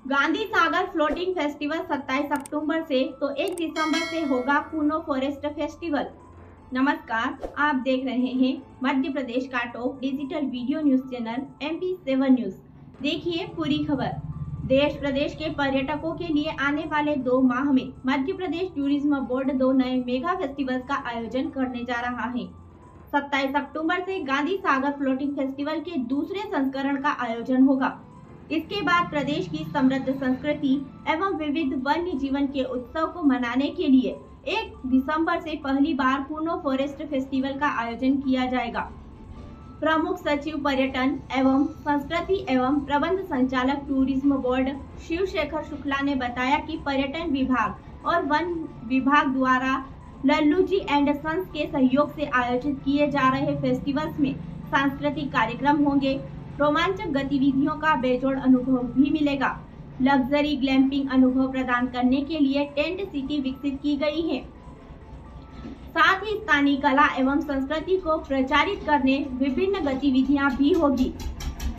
Gandhi Sagar floating festival 27 अक्टूबर से तो 1 दिसंबर से होगा कूनो फॉरेस्ट फेस्टिवल। नमस्कार, आप देख रहे हैं मध्य प्रदेश का top digital video news channel M P seven news. देखिए पूरी खबर। देश प्रदेश के पर्यटकों के लिए आने वाले दो माह में मध्य प्रदेश टूरिज़्म बोर्ड दो नए मेगा फेस्टिवल का आयोजन करने जा रहा है। 27 अक्टूबर से गांधी सागर फ्लोटिंग फेस्टिवल के दूसरे संस्करण का आयोजन होगा। इसके बाद प्रदेश की समृद्ध संस्कृति एवं विविध वन्य जीवन के उत्सव को मनाने के लिए एक दिसंबर से पहली बार पूर्णो फॉरेस्ट फेस्टिवल का आयोजन किया जाएगा। प्रमुख सचिव पर्यटन एवं संस्कृति एवं प्रबंध संचालक टूरिज़्म बोर्ड शिव शेखर शुक्ला ने बताया कि पर्यटन विभाग और वन विभाग द्वारा लल्लू जी एंड सन्स के सहयोग से आयोजित किए जा रहे फेस्टिवल्स में सांस्कृतिक कार्यक्रम होंगे रोमांचक गतिविधियों का बेजोड़ अनुभव भी मिलेगा। लग्जरी ग्लैम्पिंग अनुभव प्रदान करने के लिए टेंट सिटी विकसित की गई है। साथ ही स्थानीय कला एवं संस्कृति को प्रचारित करने विभिन्न गतिविधियाँ भी होगी।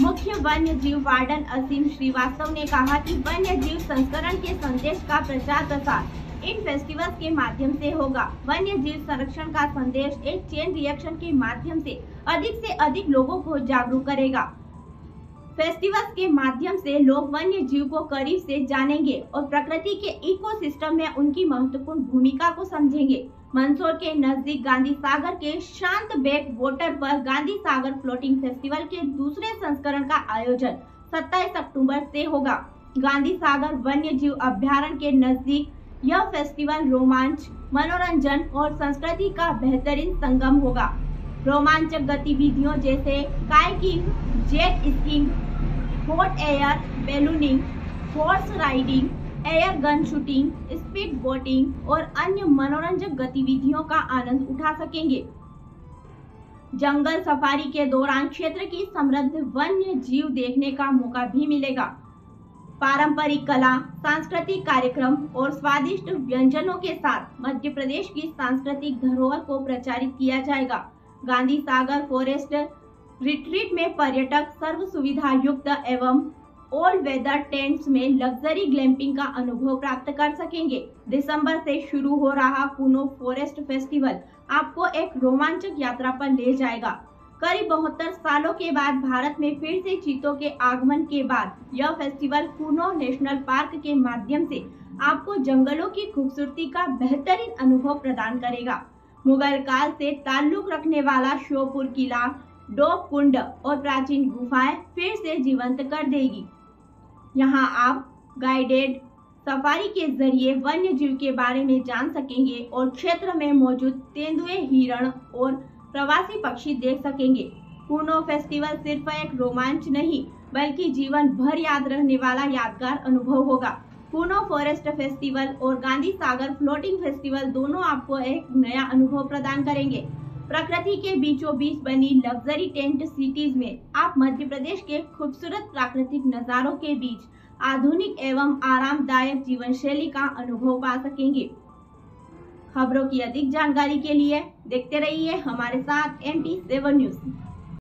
मुख्य वन्य जीव वार्डन असीम श्रीवास्तव ने कहा कि वन्य जीव संस्करण के संदेश का प्रचार प्रसार इन फेस्टिवल्स के माध्यम से होगा। वन्य जीव संरक्षण का संदेश एक चेन रिएक्शन के माध्यम से अधिक से अधिक लोगों को जागरूक करेगा। फेस्टिवल्स के माध्यम से लोग वन्य जीव को करीब से जानेंगे और प्रकृति के इकोसिस्टम में उनकी महत्वपूर्ण भूमिका को समझेंगे। मंदसौर के नज़दीक गांधी सागर के शांत बैक वोटर पर गांधी सागर फ्लोटिंग फेस्टिवल के दूसरे संस्करण का आयोजन 27 अक्टूबर से होगा। गांधी सागर वन्य जीव अभ्यारण के नज़दीक यह फेस्टिवल रोमांच, मनोरंजन और संस्कृति का बेहतरीन संगम होगा। रोमांचक गतिविधियों जैसे kayaking, jet skiing hot air ballooning horse riding air gun shooting speed boating और अन्य मनोरंजक गतिविधियों का आनंद उठा सकेंगे। जंगल सफारी के दौरान क्षेत्र की समृद्ध वन्य जीव देखने का मौका भी मिलेगा। पारंपरिक कला, सांस्कृतिक कार्यक्रम और स्वादिष्ट व्यंजनों के साथ मध्य प्रदेश की सांस्कृतिक धरोहर को प्रचारित किया जाएगा। गांधी सागर फॉरेस्ट रिट्रीट में पर्यटक सर्व सुविधा युक्त एवं ओल्ड वेदर टेंट्स में लग्जरी ग्लैम्पिंग का अनुभव प्राप्त कर सकेंगे। दिसंबर से शुरू हो रहा कुनो फॉरेस्ट फेस्टिवल आपको एक रोमांचक यात्रा पर ले जाएगा। करीब बहत्तर सालों के बाद भारत में फिर से चीतों के आगमन के बाद यह फेस्टिवल कुनो नेशनल पार्क के माध्यम से आपको जंगलों की खूबसूरती का बेहतरीन अनुभव प्रदान करेगा। मुगल काल से ताल्लुक रखने वाला श्योपुर किला डोप कुंड और प्राचीन गुफाएँ फिर से जीवंत कर देगी। यहाँ आप गाइडेड सफारी के ज़रिए वन्य जीव के बारे में जान सकेंगे और क्षेत्र में मौजूद तेंदुए, हिरण और प्रवासी पक्षी देख सकेंगे। पूर्णो फेस्टिवल सिर्फ़ एक रोमांच नहीं, बल्कि जीवन भर याद रहने वाला यादगार अनुभव होगा। पूर्णो फॉरेस्ट फेस्टिवल और गांधी सागर फ्लोटिंग फेस्टिवल दोनों आपको एक नया अनुभव प्रदान करेंगे। प्रकृति के बीचों बीच बनी लग्जरी टेंट सिटीज़ में आप मध्य प्रदेश के खूबसूरत प्राकृतिक नजारों के बीच आधुनिक एवं आरामदायक जीवन शैली का अनुभव पा सकेंगे। खबरों की अधिक जानकारी के लिए देखते रहिए हमारे साथ एम पी सेवन न्यूज़